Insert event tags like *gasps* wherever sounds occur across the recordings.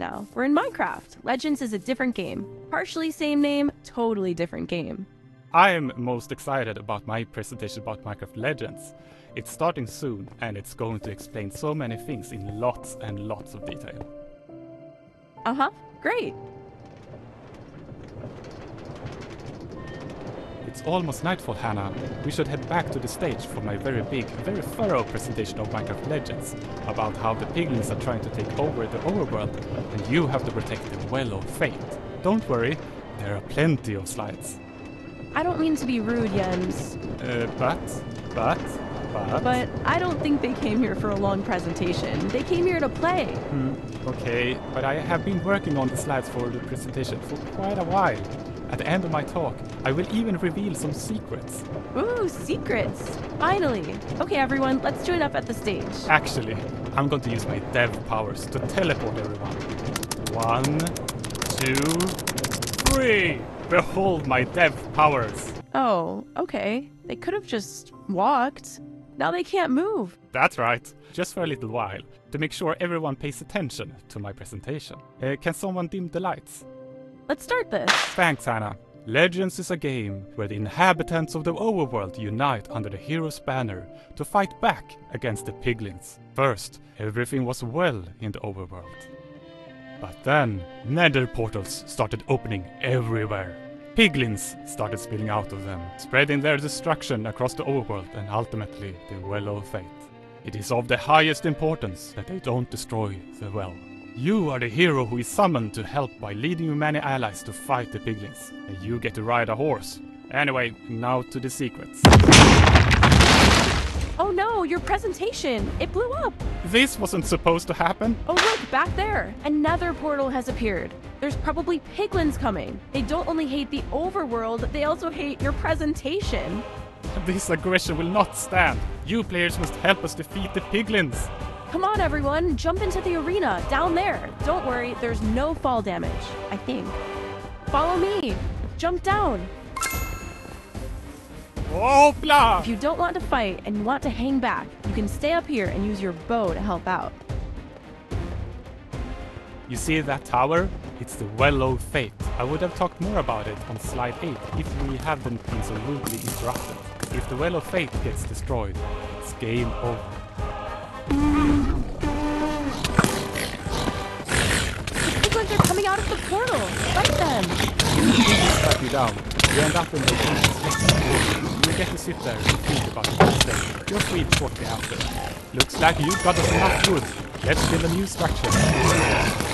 now. We're in Minecraft. Legends is a different game. Partially same name, totally different game. I'm most excited about my presentation about Minecraft Legends. It's starting soon and it's going to explain so many things in lots and lots of detail. Uh huh. Great. It's almost nightfall, Hannah. We should head back to the stage for my very big, very thorough presentation of Minecraft Legends about how the piglins are trying to take over the overworld and you have to protect the Well of Fate. Don't worry, there are plenty of slides. I don't mean to be rude, Jens, Uh, but, but, but... but I don't think they came here for a long presentation. They came here to play. Hmm, okay, but I have been working on the slides for the presentation for quite a while. At the end of my talk, I will even reveal some secrets. Ooh, secrets. Finally. Okay, everyone, let's join up at the stage. Actually, I'm going to use my dev powers to teleport everyone. One, two, three! Behold my dev powers! Oh, okay. They could have just walked. Now they can't move. That's right, just for a little while, to make sure everyone pays attention to my presentation. Uh, can someone dim the lights? Let's start this. Thanks, Hannah. Legends is a game where the inhabitants of the overworld unite under the hero's banner to fight back against the piglins. First, everything was well in the overworld. But then, nether portals started opening everywhere. Piglins started spilling out of them, spreading their destruction across the overworld and ultimately the Well of Fate. It is of the highest importance that they don't destroy the well. You are the hero who is summoned to help by leading your many allies to fight the piglins, and you get to ride a horse. Anyway, now to the secrets. Oh no, your presentation! It blew up! This wasn't supposed to happen. Oh look, back there! Another portal has appeared. There's probably piglins coming. They don't only hate the overworld, they also hate your presentation. This aggression will not stand. You players must help us defeat the piglins. Come on, everyone, jump into the arena, down there. Don't worry, there's no fall damage, I think. Follow me. Jump down. Hoopla! If you don't want to fight and you want to hang back, you can stay up here and use your bow to help out. You see that tower? It's the Well of Fate. I would have talked more about it on slide 8 if we hadn't been so rudely interrupted. If the Well of Fate gets destroyed, it's game over. Them. Strike you down. You end up in the You get to sit there and think about it. You're freed shortly after. Looks like you've got us enough wood. Let's build a new structure.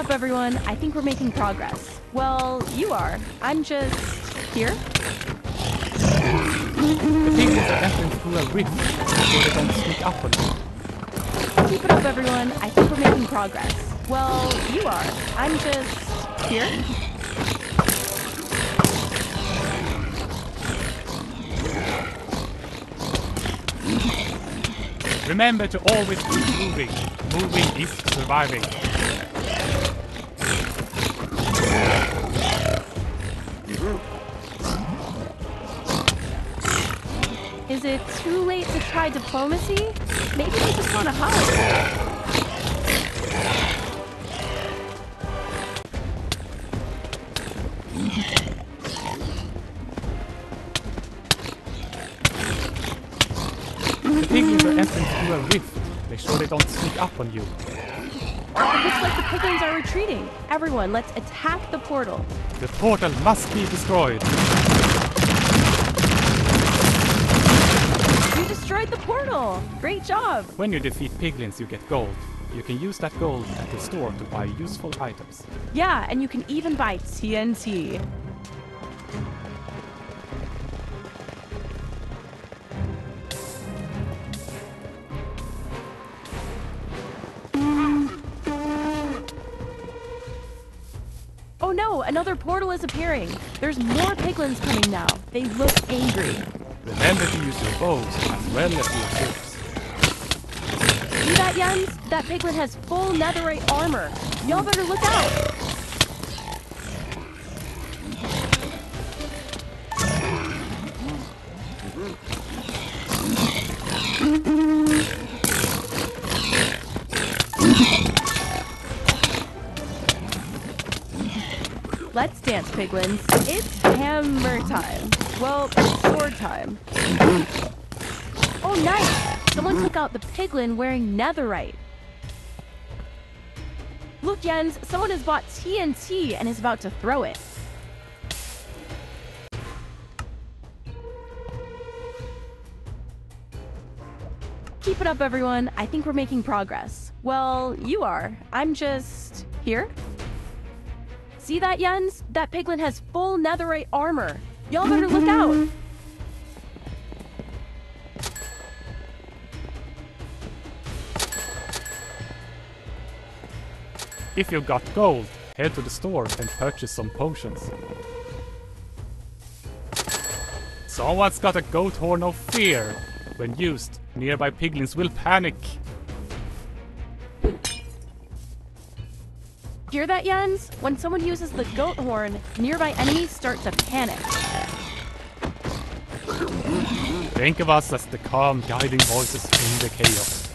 Up, everyone. I think we're making progress. Well, you are. I'm just here. Keep it up, everyone. I think we're making progress. Well, you are. I'm just here. Remember to always keep moving. Moving is surviving. Is it too late to try diplomacy? Maybe they just want to hug. The piglins are entering through a rift. Make sure they don't sneak up on you. It looks like the piglins are retreating. Everyone, let's attack the portal. The portal must be destroyed. You destroyed the portal. Great job. When you defeat piglins, you get gold. You can use that gold at the store to buy useful items. Yeah, and you can even buy TNT. Oh no, another portal is appearing. There's more piglins coming now. They look angry. Remember to use your bows as well as your ships. See that, Jens? that piglin has full netherite armor. Y'all better look out. Let's dance, piglins. It's hammer time. Well, sword time. Oh, nice! Someone took out the piglin wearing netherite. Look, Jens, someone has bought TNT and is about to throw it. Keep it up, everyone. I think we're making progress. Well, you are. I'm just... here? See that, Jens? That piglin has full netherite armor. Y'all better look out. If you've got gold, head to the store and purchase some potions. Someone's got a goat horn of fear. When used, nearby piglins will panic. Hear that, Jens? When someone uses the goat horn, nearby enemies start to panic. Think of us as the calm, guiding voices in the chaos.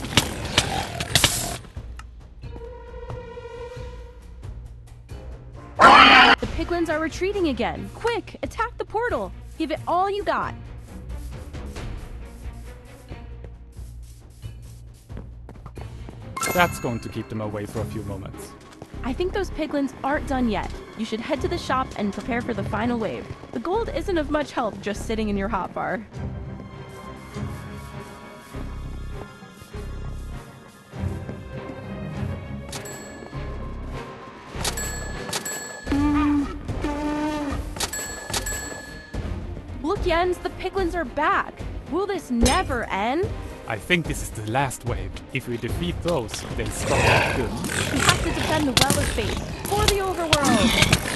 The piglins are retreating again. Quick, attack the portal. Give it all you got. That's going to keep them away for a few moments. I think those piglins aren't done yet. You should head to the shop and prepare for the final wave. The gold isn't of much help just sitting in your hotbar. Jens, the piglins are back. Will this never end? I think this is the last wave. If we defeat those, they'll stop good. We have to defend the Well of Fate for the overworld.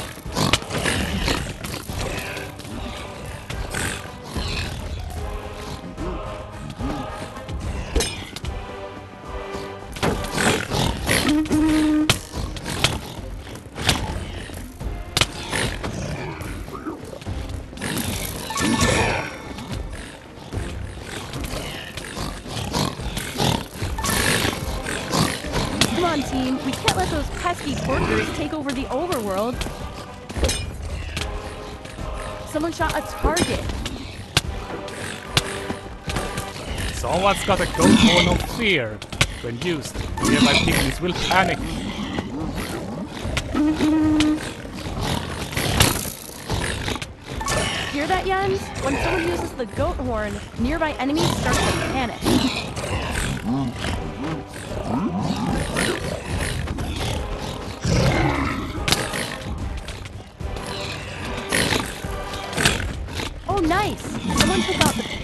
Team. We can't let those pesky porkers take over the overworld. Someone shot a target. Someone's got a goat horn of fear. When used, nearby piglins will panic. Hear that, Jens? When someone uses the goat horn, nearby enemies start to panic.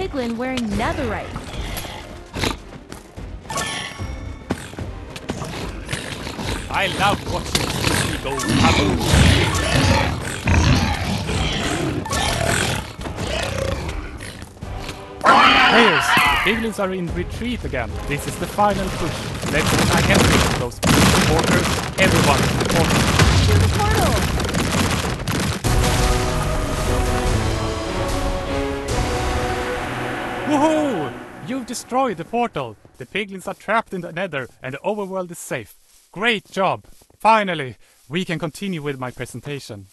Piglin wearing netherite. I love watching Disney go. Players, the piglins are in retreat again. This is the final push. Let's attack everything. Those supporters, everyone, supporters. Woohoo! You've destroyed the portal. The piglins are trapped in the nether and the overworld is safe. Great job! Finally, we can continue with my presentation.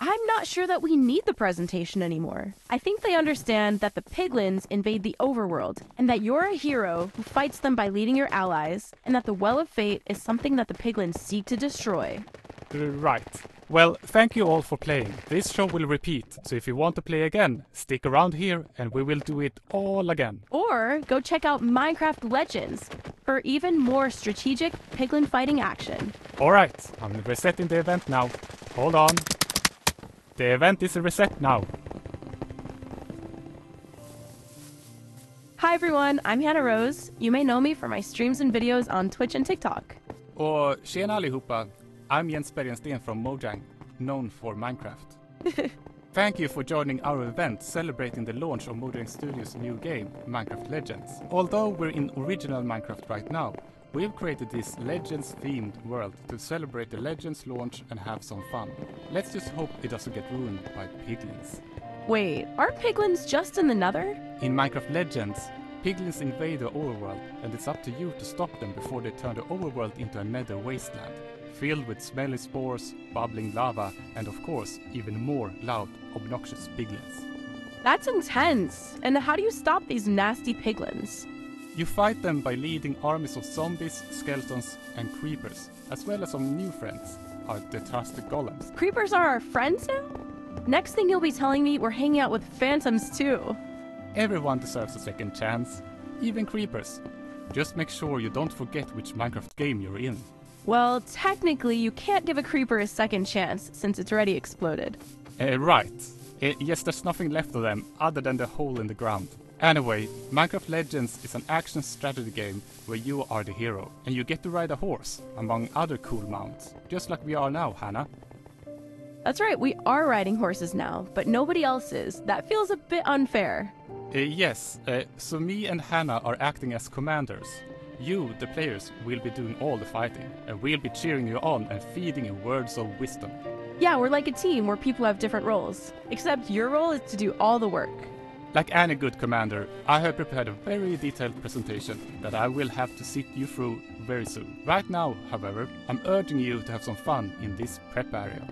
I'm not sure that we need the presentation anymore. I think they understand that the piglins invade the overworld, and that you're a hero who fights them by leading your allies, and that the Well of Fate is something that the piglins seek to destroy. Right. Well, thank you all for playing. This show will repeat, so if you want to play again, stick around here and we will do it all again. Or go check out Minecraft Legends for even more strategic piglin fighting action. Alright, I'm resetting the event now. Hold on. The event is reset now. Hi everyone, I'm Hannah Rose. You may know me for my streams and videos on Twitch and TikTok. Och tjena allihopa. I'm Jens Bergensten from Mojang, known for Minecraft. *laughs* Thank you for joining our event celebrating the launch of Mojang Studios' new game, Minecraft Legends. Although we're in original Minecraft right now, We've created this Legends themed world to celebrate the Legends launch and have some fun. Let's just hope it doesn't get ruined by piglins. Wait, are piglins just in the nether? In Minecraft Legends, piglins invade the overworld and it's up to you to stop them before they turn the overworld into a nether wasteland, filled with smelly spores, bubbling lava, and of course, even more loud, obnoxious piglins. That's intense. And how do you stop these nasty piglins? You fight them by leading armies of zombies, skeletons, and creepers, as well as some new friends, our the trusted golems. Creepers are our friends now? Next thing you'll be telling me we're hanging out with phantoms too. Everyone deserves a second chance, even creepers. Just make sure you don't forget which Minecraft game you're in. Well, technically, you can't give a creeper a second chance since it's already exploded. Uh, right. Uh, yes, there's nothing left of them other than the hole in the ground. Anyway, Minecraft Legends is an action strategy game where you are the hero, and you get to ride a horse, among other cool mounts, just like we are now, Hannah. That's right, we are riding horses now, but nobody else is. That feels a bit unfair. Uh, yes, uh, so me and Hannah are acting as commanders. You, the players, will be doing all the fighting, and we'll be cheering you on and feeding you words of wisdom. Yeah, we're like a team where people have different roles, except your role is to do all the work. Like any good commander, I have prepared a very detailed presentation that I will have to sit you through very soon. Right now, however, I'm urging you to have some fun in this prep area.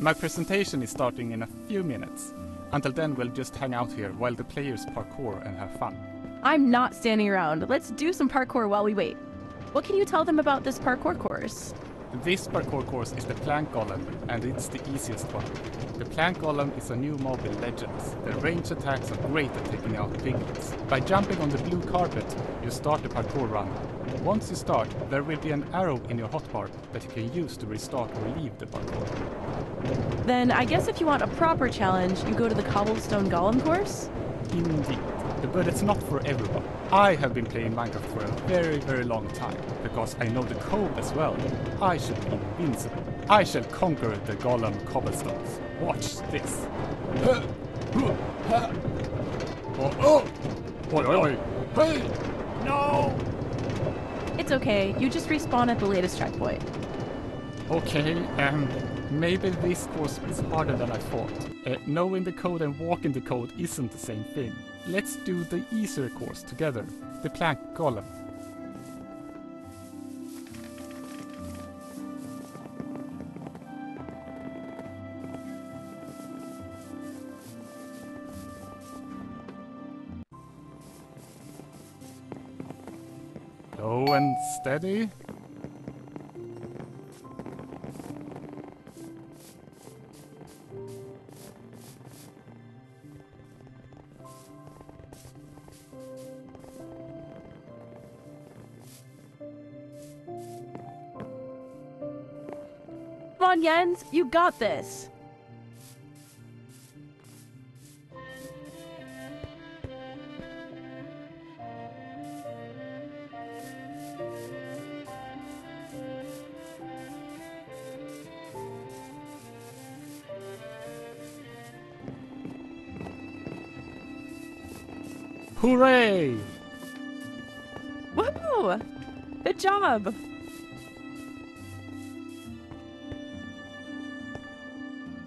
My presentation is starting in a few minutes. Until then, we'll just hang out here while the players parkour and have fun. I'm not standing around. Let's do some parkour while we wait. What can you tell them about this parkour course? This parkour course is the Plank Golem, and it's the easiest one. The Plank Golem is a new mob in Legends. The range attacks are great at taking out piglins. By jumping on the blue carpet, you start the parkour run. Once you start, there will be an arrow in your hotbar that you can use to restart or leave the parkour. Then I guess if you want a proper challenge, you go to the Cobblestone Golem course? Indeed. But it's not for everyone. I have been playing Minecraft for a very, very long time, because I know the code as well. I shall be invincible. I shall conquer the golem cobblestones. Watch this. *gasps* Oh, oh! Oi, oi, oi! Hey! No! It's okay, you just respawn at the latest checkpoint. Okay, um, maybe this course is harder than I thought. Uh, knowing the code and walking the code isn't the same thing. Let's do the easier course together, the plank golem. Slow and steady. Come on, Jens, you got this. Hooray! Woohoo! Good job!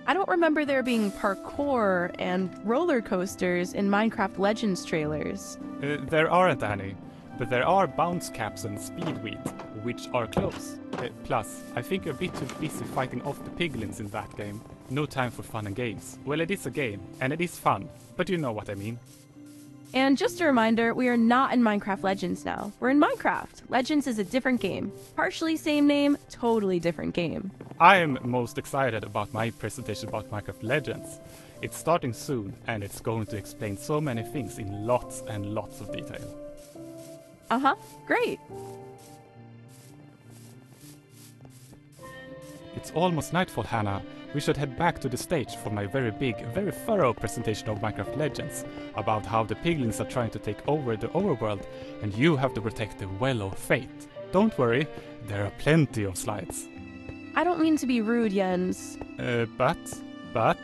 I don't remember there being parkour and roller coasters in Minecraft Legends trailers. Uh, there aren't any, but there are bounce caps and speedweed, which are close. Uh, plus, I think you're a bit too busy fighting off the piglins in that game. No time for fun and games. Well, it is a game, and it is fun, but you know what I mean. And just a reminder, we are not in Minecraft Legends now. We're in Minecraft. Legends is a different game. Partially same name, totally different game. I am most excited about my presentation about Minecraft Legends. It's starting soon, and it's going to explain so many things in lots and lots of detail. Uh huh, great. It's almost nightfall, Hannah. We should head back to the stage for my very big, very thorough presentation of Minecraft Legends about how the piglins are trying to take over the overworld and you have to protect the Well of Fate. Don't worry, there are plenty of slides. I don't mean to be rude, Jens. Uh, but, but,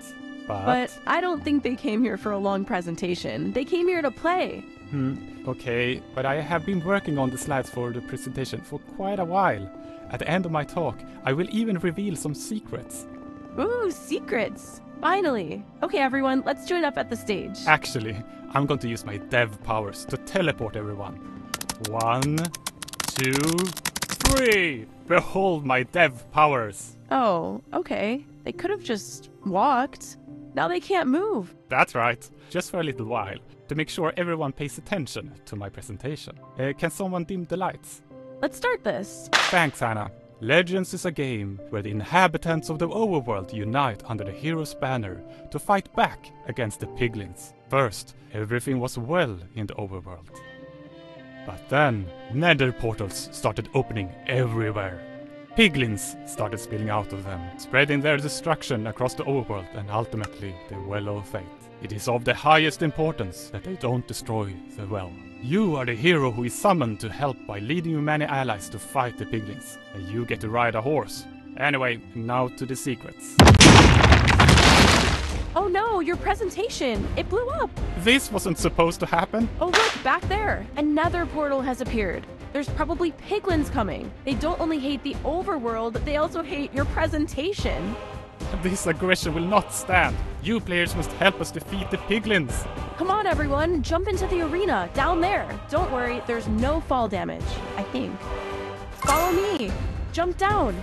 But, But I don't think they came here for a long presentation. They came here to play. Hmm, okay, but I have been working on the slides for the presentation for quite a while. At the end of my talk, I will even reveal some secrets. Ooh, secrets. Finally. Okay, everyone, let's join up at the stage. Actually, I'm going to use my dev powers to teleport everyone. One, two, three! Behold my dev powers! Oh, okay. They could have just walked. Now they can't move. That's right, just for a little while, to make sure everyone pays attention to my presentation. Uh, can someone dim the lights? Let's start this. Thanks, Hannah. Legends is a game where the inhabitants of the overworld unite under the hero's banner to fight back against the piglins. First, everything was well in the overworld. But then, nether portals started opening everywhere. Piglins started spilling out of them, spreading their destruction across the overworld and ultimately the Well of Fate. It is of the highest importance that they don't destroy the well. You are the hero who is summoned to help by leading your many allies to fight the piglins, and you get to ride a horse. Anyway, now to the secrets. Oh no, your presentation! It blew up! This wasn't supposed to happen. Oh look, back there! Another portal has appeared. There's probably piglins coming. They don't only hate the overworld, they also hate your presentation. This aggression will not stand. You players must help us defeat the piglins. Come on, everyone, jump into the arena, down there. Don't worry, there's no fall damage, I think. Follow me. Jump down.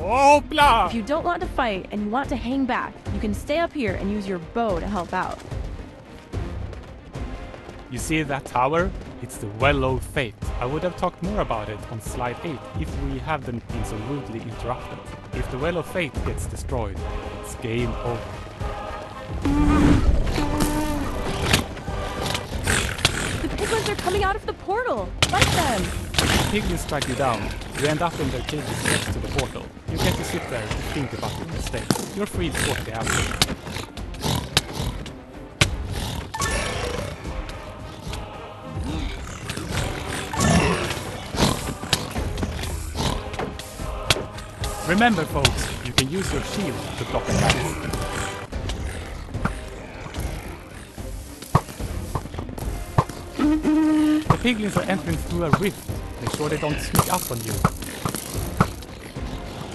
Oh, blah! If you don't want to fight and you want to hang back, you can stay up here and use your bow to help out. You see that tower? It's the Well of Fate. I would have talked more about it on slide 8 if we hadn't been so rudely interrupted. If the Well of Fate gets destroyed, it's game over. The piglins are coming out of the portal. Fight them. The piglins strike you down. You end up in their cages next to the portal. You get to sit there to think about your mistakes. You're free to talk the Remember folks, you can use your shield to block attacks. The piglins are entering through a rift. Make sure they don't sneak up on you.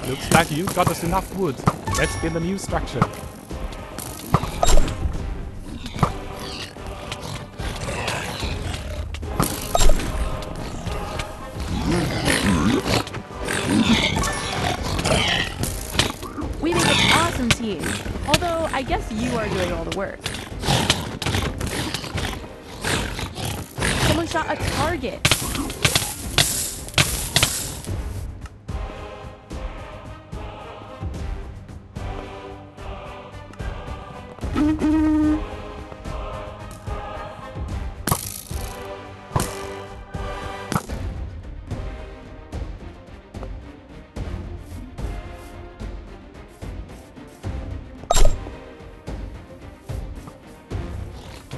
Looks like you got us enough wood. Let's build a new structure. You are doing all the work. Someone shot a target.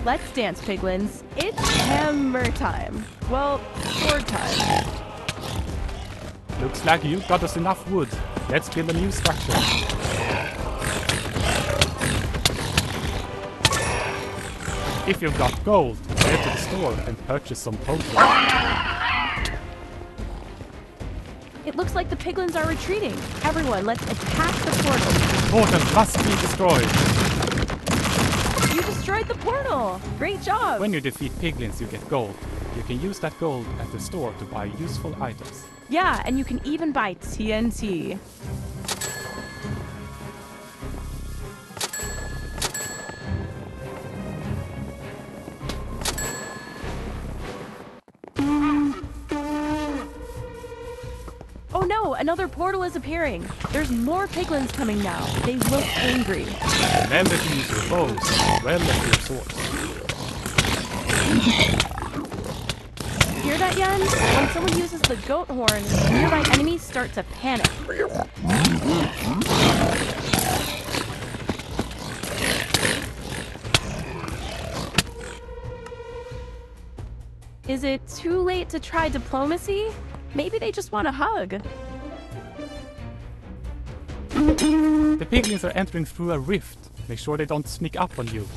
Let's dance, piglins. It's hammer time. Well, sword time. Looks like you got us enough wood. Let's build a new structure. If you've got gold, go to the store and purchase some potions. It looks like the piglins are retreating. Everyone, let's attack the portal. The Portal must be destroyed. Destroyed the portal! Great job! When you defeat piglins, you get gold. You can use that gold at the store to buy useful items. Yeah, and you can even buy TNT. Portal is appearing. There's more piglins coming now. They look angry. Remember to use your bows well as your swords. Hear that, Jens? When someone uses the goat horn, nearby enemies start to panic. Is it too late to try diplomacy? Maybe they just want a hug. The piglins are entering through a rift. Make sure they don't sneak up on you.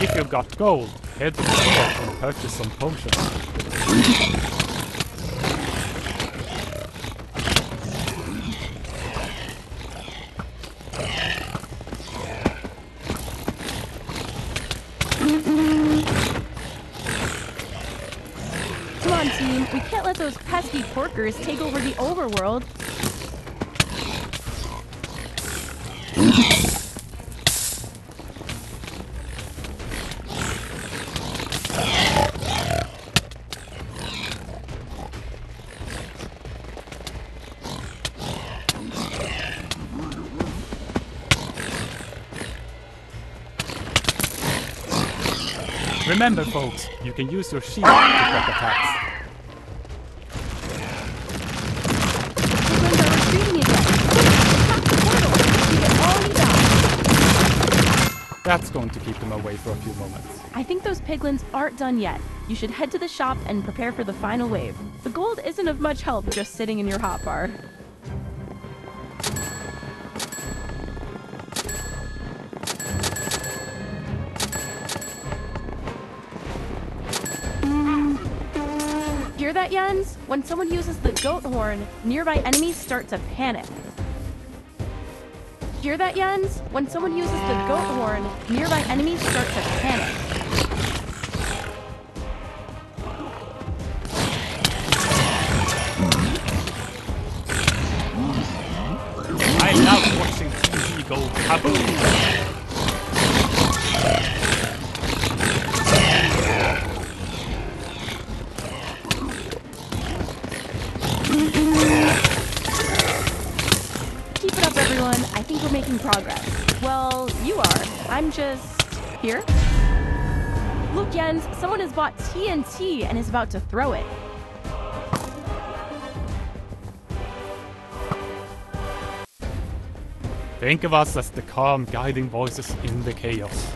If you've got gold, head to the store and purchase some potions. Come on, team. We can't let those pesky porkers take over the overworld. Remember, folks, you can use your shield to block attacks. That's going to keep them away for a few moments. I think those piglins aren't done yet. You should head to the shop and prepare for the final wave. The gold isn't of much help just sitting in your hotbar. Hear Jens? When someone uses the goat horn, nearby enemies start to panic. Hear that, Jens? When someone uses the goat horn, nearby enemies start to panic. Keep it up, everyone. I think we're making progress. Well, you are. I'm just here. Look, Jens, someone has bought TNT and is about to throw it. Think of us as the calm, guiding voices in the chaos.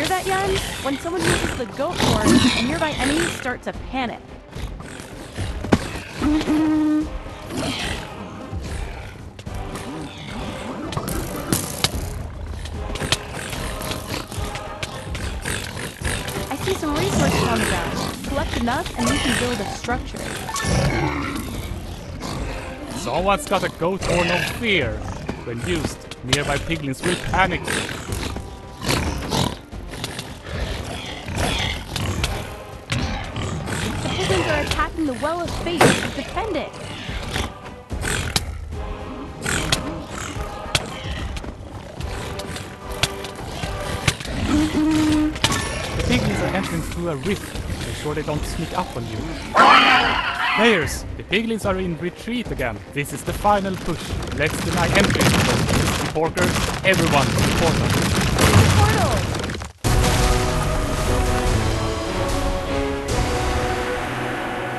Hear that, Jens? When someone uses the goat horn, nearby enemies start to panic. I see some resources on the ground. Collect enough and we can build a structure. Someone's got a goat horn of fear. When used, nearby piglins will panic. The Well of Fate. Defend it. The piglins are entering through a rift. Make sure they don't sneak up on you. Players, the piglins are in retreat again. This is the final push. Let's deny entry to porkers. Everyone to the portal. Portal!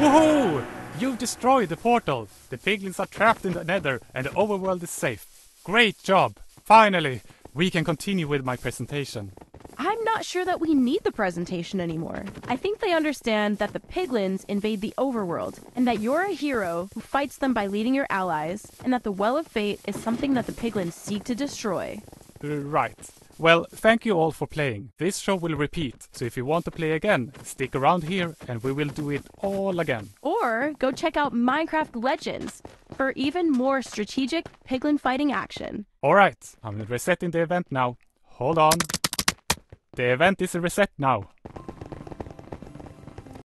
Woohoo! You've destroyed the portal. The piglins are trapped in the nether and the overworld is safe. Great job! Finally, we can continue with my presentation. I'm not sure that we need the presentation anymore. I think they understand that the piglins invade the overworld, and that you're a hero who fights them by leading your allies, and that the Well of Fate is something that the piglins seek to destroy. Uh, Right. Well, thank you all for playing. This show will repeat, so if you want to play again, stick around here and we will do it all again. Or go check out Minecraft Legends for even more strategic piglin fighting action. Alright, I'm resetting the event now. Hold on. The event is reset now.